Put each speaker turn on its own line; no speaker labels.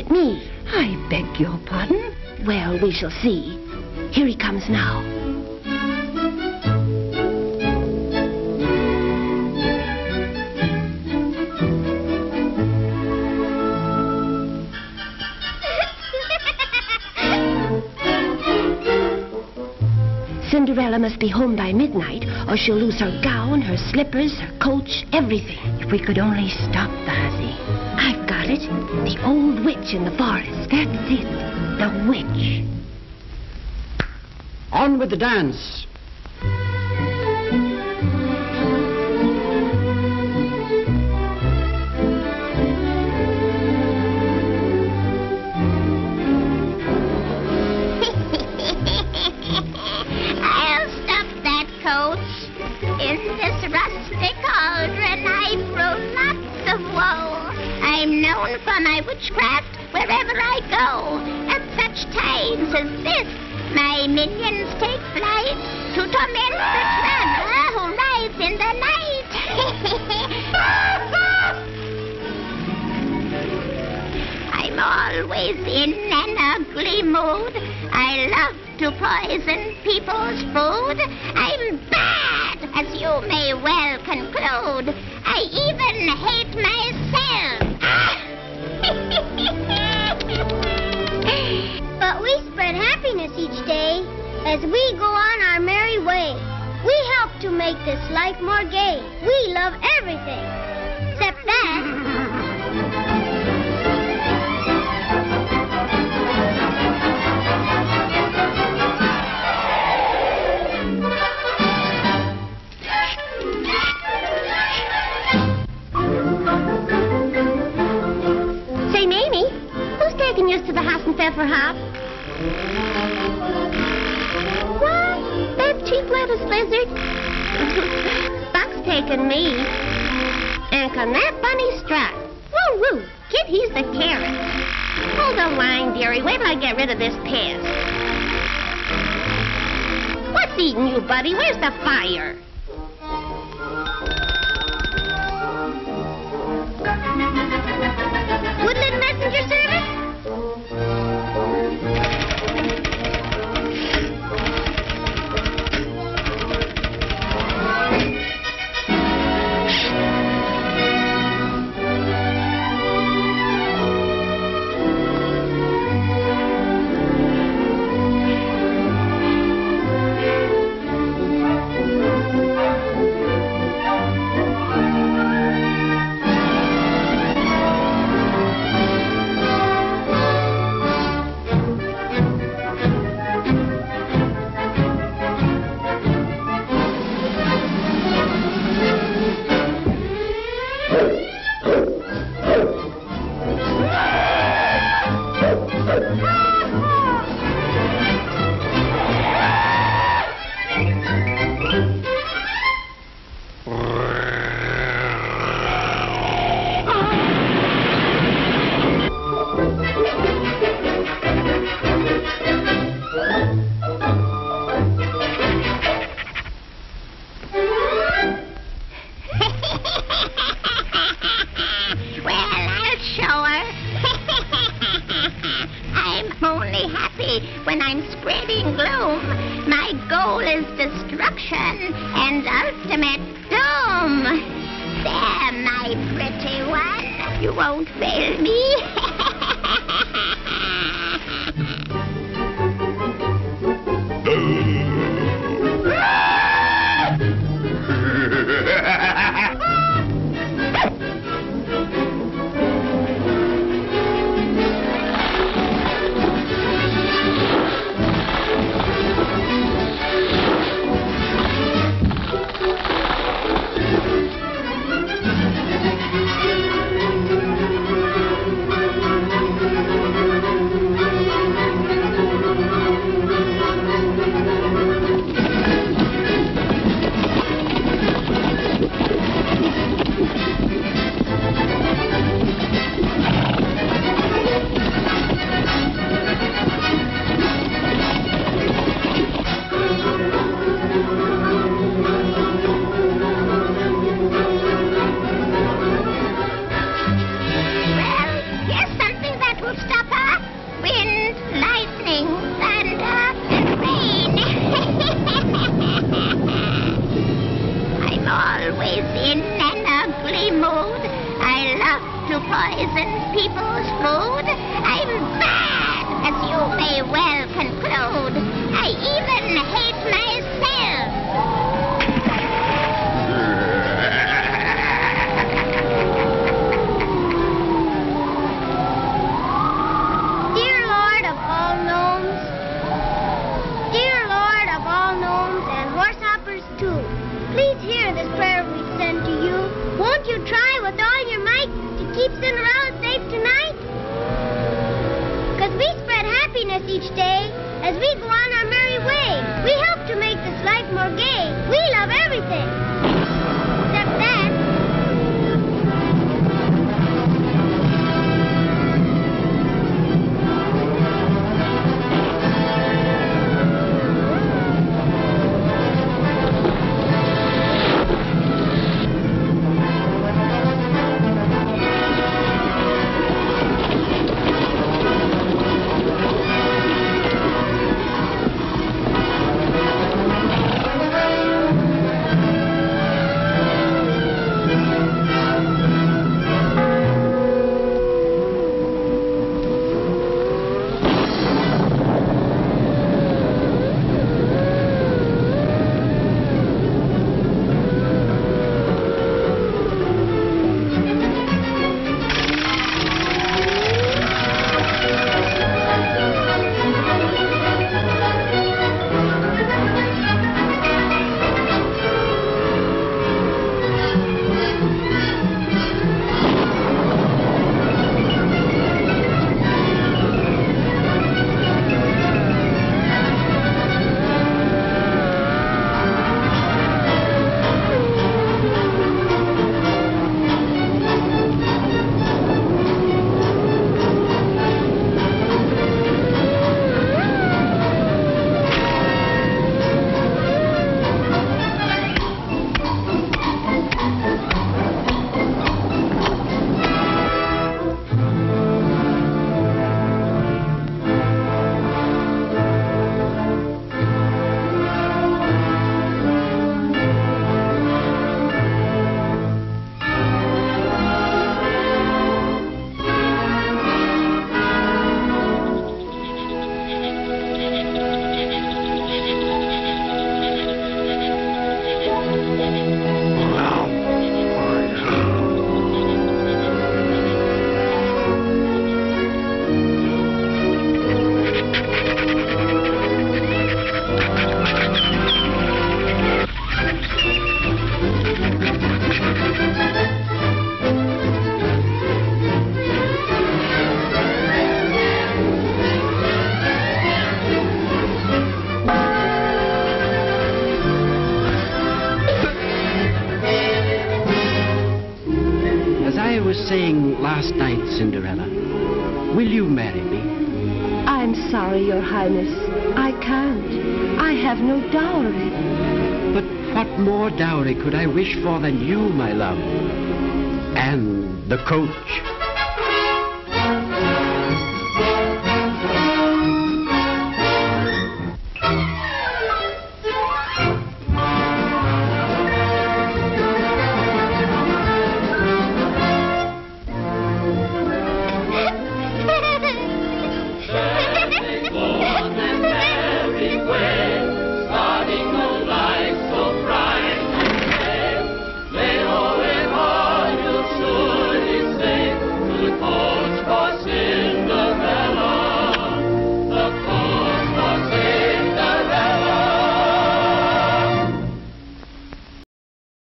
at me.
I beg your pardon?
Well, we shall see. Here he comes now. Cinderella must be home by midnight, or she'll lose her gown, her slippers, her coach, everything.
If we could only stop the hussy.
It. The old witch in the forest.
That's it. The witch.
On with the dance.
For my witchcraft wherever I go. At such times as this, my minions take flight to torment the traveler who rides in the night. I'm always in an ugly mood. I love to poison people's food. I'm bad, as you may well conclude. I even hate myself.
Spread happiness each day as we go on our merry way. We help to make this life more gay. We love everything. Except that.
Say, Mamie, who's taking you to the Hassenpfeffer Hop? What? That cheap lettuce lizard? Buck's taking me. And can that bunny strut? Woo woo! Kid, he's the carrot. Hold the line, dearie. Wait till I get rid of this pest. What's eating you, buddy? Where's the fire?
Spreading gloom. My goal is destruction and ultimate doom. There, my pretty one. You won't fail me. Keep Cinderella safe tonight?
Because we spread happiness each day as we go on our merry way. We help to make
saying last night, Cinderella, will you marry me?
I'm sorry, Your Highness. I can't. I have no dowry.
But what more dowry could I wish for than you, my love? And the coach